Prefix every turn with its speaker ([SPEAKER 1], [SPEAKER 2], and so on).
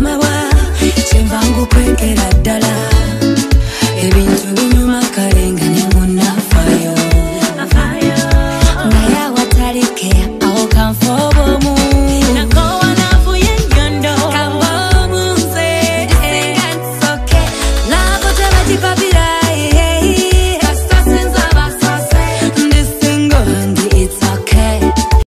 [SPEAKER 1] mawa kyenva nkupwekera dda